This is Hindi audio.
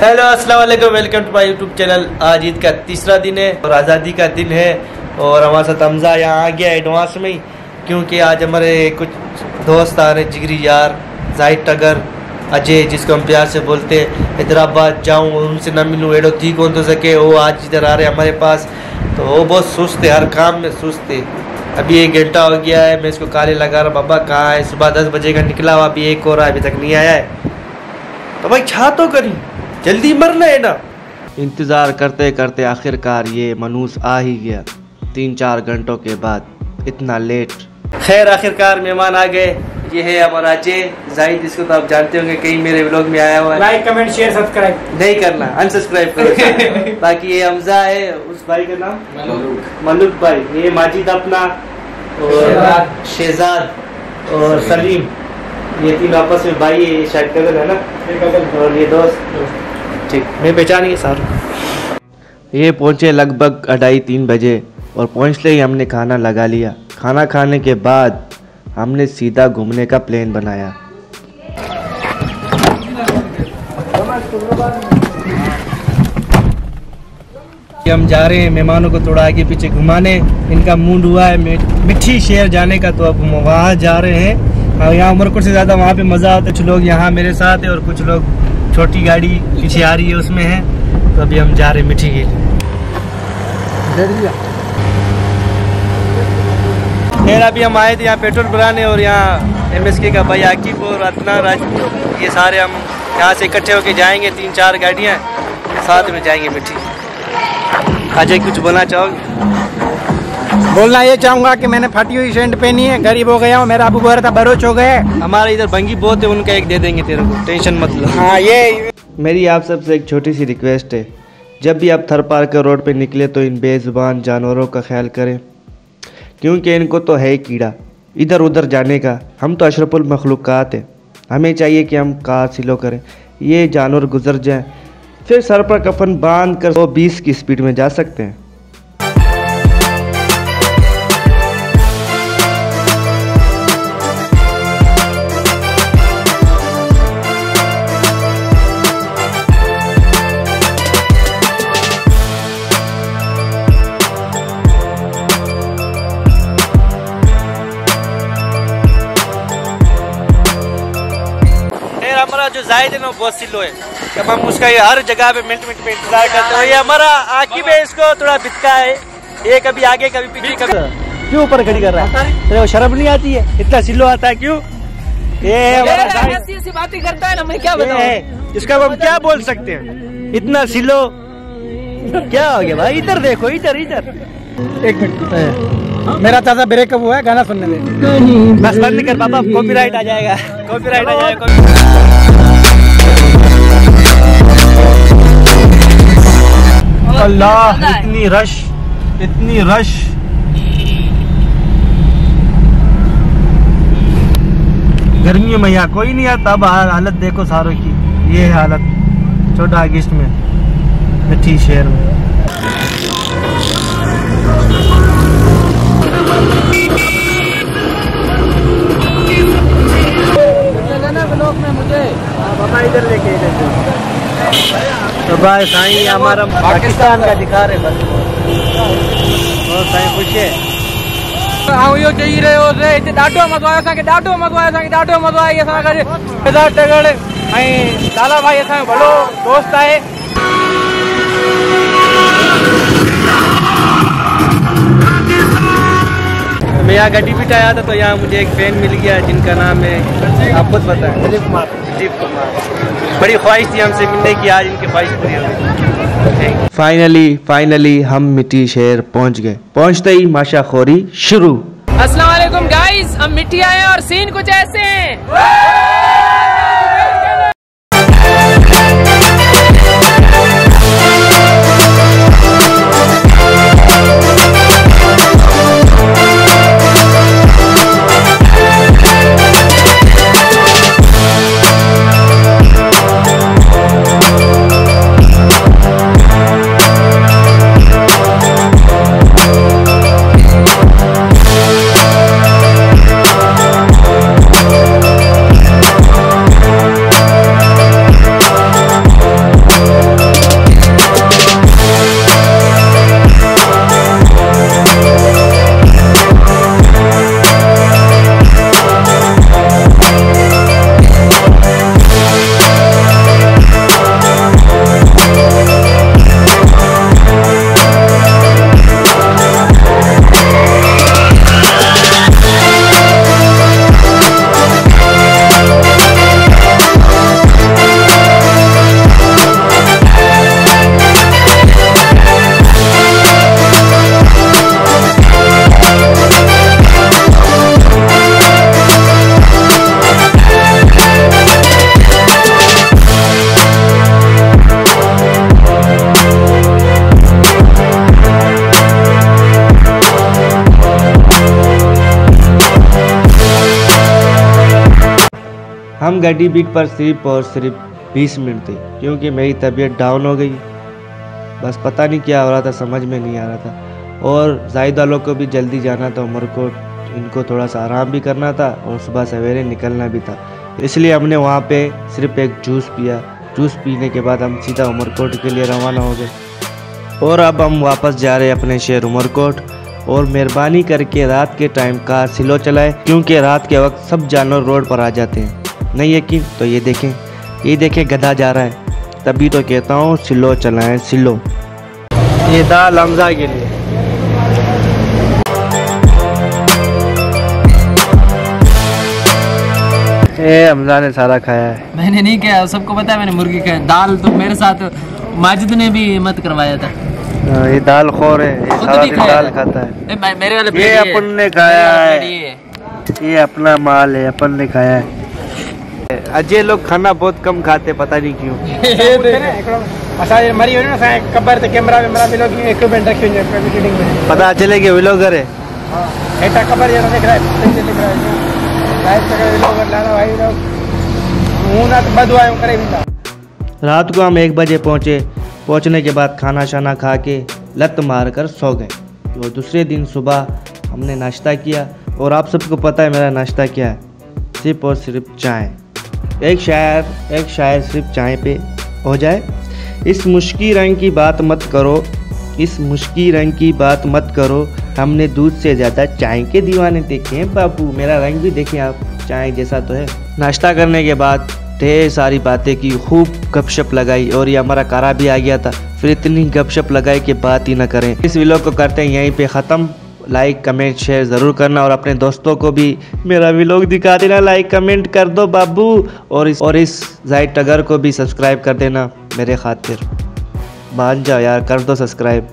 हेलो अस्सलाम वालेकुम welcome to my YouTube channel आज ईद का तीसरा दिन है और आज़ादी का दिन है और हमारे साथ हमजा यहाँ आ गया एडवांस में ही, क्योंकि आज हमारे कुछ दोस्त आ रहे हैं, जिगरी यार, जाहिद टगर, अजय, जिसको हम प्यार से बोलते हैं। हैदराबाद जाऊँ, उनसे ना मिलूँ, एडो थी कौन तो सके, वो आज इधर आ रहे हैं हमारे पास। तो वो बहुत सुस्त है, हर काम में सुस्त है। अभी एक घंटा हो गया है, मैं इसको काले लगा रहा बाबा, कहाँ है? सुबह दस बजे का निकला हुआ, अभी एक हो रहा है अभी तक नहीं आया है। तो भाई छा तो करी। जल्दी मरना है ना इंतज़ार करते करते आखिरकार ये मनूस आ ही गया। तीन चार घंटों के बाद इतना लेट। खैर आखिरकार मेहमान आ गए। ये है हमारा अजय जाहिद इसको तो आप जानते होंगे कहीं मेरे व्लॉग में आया हुआ है। लाइक कमेंट शेयर सब्सक्राइब नहीं करना अनसब्सक्राइब करो। बाकी ये हमजा है उस भाई का नाम? मलुक। भाई। ये माजिद अपना और शहजाद और सलीम। ये तीन आपस में भाई है ये शायद कज़न है ना? और ये दोस्त। ठीक। मैं पहचान गया सर। ये पहुँचे लगभग अढ़ाई तीन बजे और पहुँचते ही हमने खाना लगा लिया। खाना खाने के बाद हमने सीधा घूमने का प्लान बनाया। हम जा रहे हैं मेहमानों को थोड़ा आगे पीछे घुमाने। इनका मूड हुआ है मिठी शहर जाने का तो अब वहाँ जा रहे हैं। यहाँ उमरकोट से ज़्यादा वहाँ पे मज़ा आता है। कुछ लोग यहाँ मेरे साथ है और कुछ लोग छोटी गाड़ी पीछे आ रही है, उसमें है। तो अभी हम जा रहे मिठी के खैर, अभी हम आए थे यहाँ पेट्रोल भराने और यहाँ एम का भाई आकिब और अतना राज, ये सारे हम यहाँ से इकट्ठे होके जाएँगे, तीन चार गाड़ियाँ, साथ में जाएँगे मिठी। अजय, कुछ बोलना चाहोगे? बोलना ये चाहूँगा कि मैंने फटी हुई शर्ट पहनी है गरीब हो गया हूँ मेरा अबू बोल था बरोच हो गए। हमारे इधर भंगी बहुत है उनका एक दे देंगे तेरे को टेंशन मत लो। हाँ ये मेरी आप सबसे एक छोटी सी रिक्वेस्ट है। जब भी आप थर पार कर रोड पे निकले तो इन बेजुबान जानवरों का ख्याल करें। क्योंकि इनको तो है ही कीड़ा। इधर उधर जाने का। हम तो अशरफुल मखलूक़ात हैं। हमें चाहिए कि हम कार सिलो करें। ये जानवर गुजर जाएँ। फिर सर पर कफन बाँध कर वो बीस की स्पीड में जा सकते हैं। हमारा जो जायद है ना वो बहुत सिलो है। हम उसका हर जगह पे मिनट मिनट में इंतज़ार करते हैं। ये हमारा आकिब है इसको थोड़ा बितका है। ये कभी आगे कभी पीछे कभी क्यों ऊपर खड़ी कर रहा है? तेरे को शर्म नहीं आती है? इतना सिलो आता है क्यों? ये। ऐसी ऐसी बातें करता है ना मैं क्या बताऊँ? इसका हम क्या बोल सकते हैं? इतना सिलो? क्या हो गया भाई? इधर देखो इधर इधर। एक मिनट। मेरा चाचा ब्रेक हुआ है गाना सुनने में। बस बंद कर पापा कॉपीराइट आ जाएगा। कॉपीराइट आ जाएगा अल्लाह, इतनी रश इतनी रश गर्मियों में यहाँ कोई नहीं आता, अब हालत देखो सारों की। ये हालत छोटा अगस्त में मिठी शहर में। इधर इधर तो भाई साईं हमारा पाकिस्तान का दिखा रहे बस। बहुत साईं खुश है? ऐं इहो चई रहियो हिते ॾाढो मज़ो आयो असांखे ॾाढो मज़ो आयो असांखे ॾाढो मज़ो आई असां गॾु ऐं लाला भाई असांजो भलो दोस्त आहे मैं यहाँ गड्डी पिट आया था तो यहाँ मुझे एक फ़ैन मिल गया जिनका नाम है आप खुद पता है दिलीप कुमार। दिलीप कुमार। बड़ी ख्वाहिश थी हमसे मिलने की आज इनकी ख्वाहिश पूरी हो गई। फाइनली फाइनली हम मिट्टी शहर पहुँच गए। पहुँचते ही माशा खोरी शुरू। अस्सलाम वालेकुम गाइस हम मिट्टी आए और सीन कुछ ऐसे हैं। हम गड्डी बीट पर सिर्फ़ और सिर्फ़ 20 मिनट थे, क्योंकि मेरी तबीयत डाउन हो गई। बस पता नहीं क्या हो रहा था, समझ में नहीं आ रहा था। और जाहिद वालों को भी जल्दी जाना था उमरकोट इनको थोड़ा सा आराम भी करना था और सुबह सवेरे निकलना भी था। इसलिए हमने वहाँ पे सिर्फ़ एक जूस पिया। जूस पीने के बाद हम सीधा उमरकोट के लिए रवाना हो गए। और अब हम वापस जा रहे अपने शहर उमरकोट और मेहरबानी करके रात के टाइम कार सिलो चलाए, क्योंकि रात के वक्त सब जानवर रोड पर आ जाते हैं। नहीं यकीन तो ये देखें ये देखें गधा जा रहा है। तभी तो कहता हूँ सिलो चलाएँ सिलो। ये दाल हमजा के लिए। ये हमजा ने सारा खाया है। मैंने नहीं किया सबको पता है मैंने मुर्गी खाया दाल तो मेरे साथ माजिद ने भी मत करवाया था। ये दाल खोर है ये सारा दिन खाया दाल खाता है। ए, मेरे वाले ये। अपन ने खाया है। ये अपना माल है अपन ने खाया है। अजय लोग खाना बहुत कम खाते पता नहीं क्यों। क़बर ते कैमरा वैमरा इक्विपमेंट रखी में। पता चले कि व्लॉगर है। हेठां क़बर लिख रहा है रहा है लाइव व्लॉगर लाला भाई लोग हूँ ना तो रात को हम एक बजे पहुँचे पहुँचने के बाद खाना शाना खा के लत मार कर सो गए। और दूसरे दिन सुबह हमने नाश्ता किया और आप सबको पता है मेरा नाश्ता क्या है? सिर्फ़ और सिर्फ़ चाय। एक शायर एक शायर सिर्फ़ चाय पे हो जाए। इस मुश्किल रंग की बात मत करो, इस मुश्किल रंग की बात मत करो। हमने दूध से ज़्यादा चाय के दीवाने देखे हैं, बाबू। मेरा रंग भी देखें आप, चाय जैसा तो है। नाश्ता करने के बाद ढेर सारी बातें की, खूब गपशप लगाई और ये हमारा कारा भी आ गया था। फिर इतनी गपशप लगाई कि बात ही ना करें। इस व्लॉग को करते हैं यहीं पे ख़त्म। लाइक कमेंट शेयर ज़रूर करना और अपने दोस्तों को भी। मेरा भी लोग दिखा देना लाइक कमेंट कर दो बाबू। और इस और इस जाहिद टगर को भी सब्सक्राइब कर देना मेरे खातिर। मान जाओ यार, कर दो सब्सक्राइब